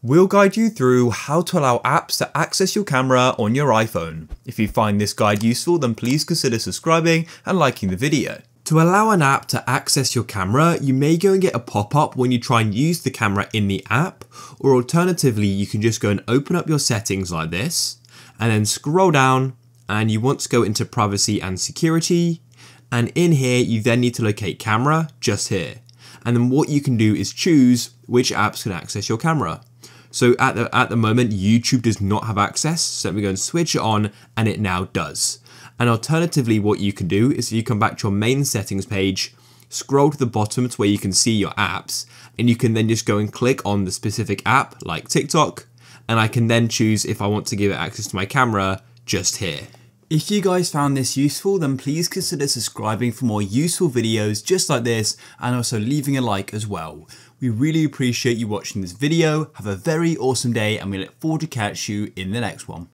We'll guide you through how to allow apps to access your camera on your iPhone. If you find this guide useful, then please consider subscribing and liking the video. To allow an app to access your camera, you may go and get a pop-up when you try and use the camera in the app, or alternatively, you can just go and open up your settings like this, and then scroll down, and you want to go into privacy and security, and in here, you then need to locate camera, just here. And then what you can do is choose which apps can access your camera. So at the, at the moment, YouTube does not have access. So let me go and switch it on and it now does. And alternatively, what you can do is you come back to your main settings page, scroll to the bottom to where you can see your apps, and you can then just go and click on the specific app like TikTok, and I can then choose if I want to give it access to my camera just here. If you guys found this useful, then please consider subscribing for more useful videos just like this, and also leaving a like as well. We really appreciate you watching this video. Have a very awesome day and we look forward to catch you in the next one.